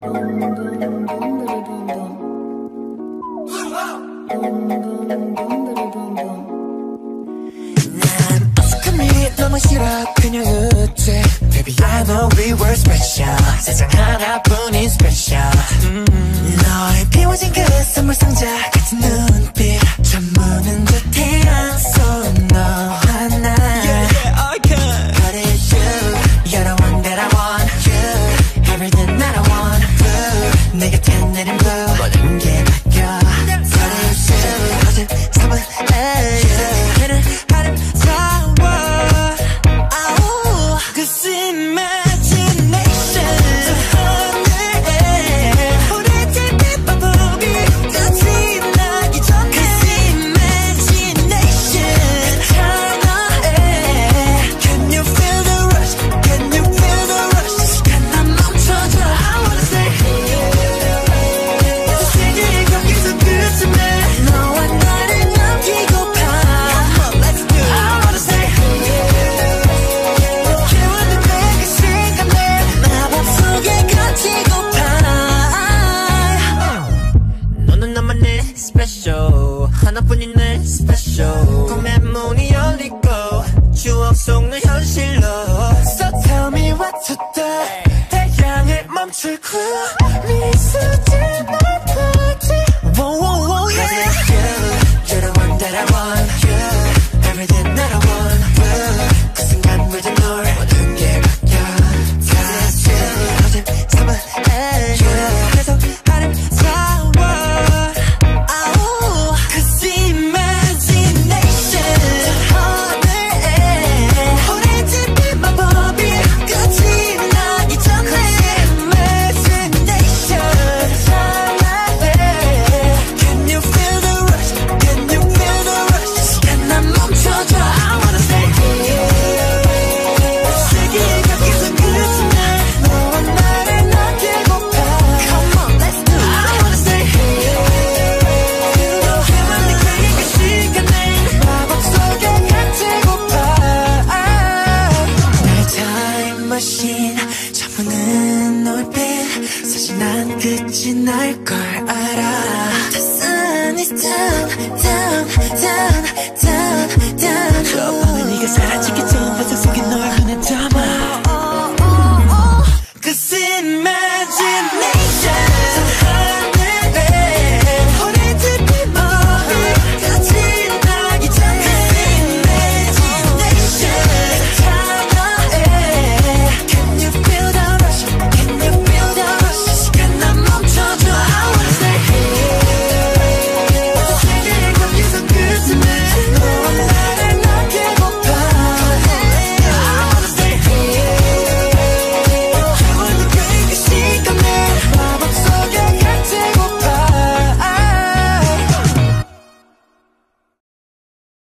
난 어색함이 너무 싫어 그녀 그때 Baby I know we were special 세상 하나뿐인 special 음, 너의 비워진 그 선물 상자 같은 눈 내린 거 그 모든 게 바뀌어. 하나뿐인 내 스페셜 꿈의 문이 열리고 추억 속내 현실로. So tell me what to do. 태양을 멈추고 미소짓 널. 훨씬 전무는 눈빛 사실 난 끝이 날 걸 알아 The sun is down, down, down, down, down 저 밤에 네가 사라지기 전